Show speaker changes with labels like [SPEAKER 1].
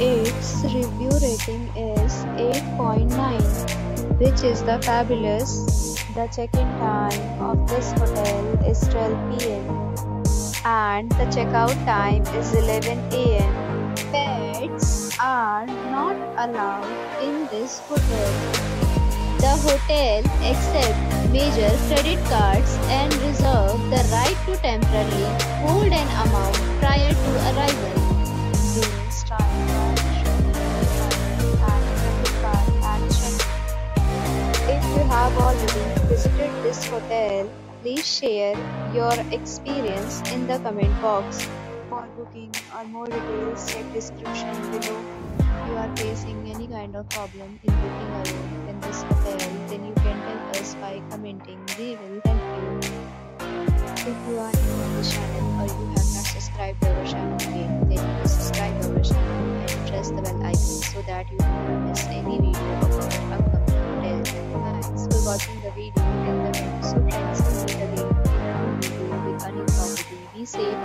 [SPEAKER 1] Its review rating is 8.9, which is the fabulous. The check-in time of this hotel is 12 pm and the checkout time is 11 am. Pets are not allowed in this hotel. The hotel accepts major credit cards and reserves the right to temporarily hold an amount prior to arrival. Guests are already visited this hotel, please share your experience in the comment box. For booking or more details, check description below. If you are facing any kind of problem in booking a room in this hotel, then you can tell us by commenting. We will help you. If you are new on this channel or you have not subscribed to our channel yet, then please subscribe to our channel and press the bell icon so that you do not miss any video watching the video till the end. So friends, see you again in a new video with a new property. Be safe.